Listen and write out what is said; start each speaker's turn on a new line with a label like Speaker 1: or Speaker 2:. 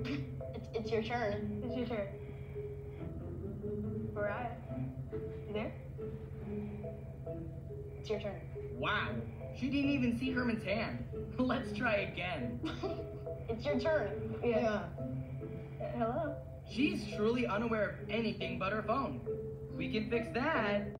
Speaker 1: It's, it's your turn.
Speaker 2: It's your turn. Mariah. You there?
Speaker 1: It's your turn.
Speaker 3: Wow, she didn't even see Herman's hand. Let's try again.
Speaker 1: It's your turn.
Speaker 2: Yeah. yeah. hello?
Speaker 3: She's truly unaware of anything but her phone. We can fix that.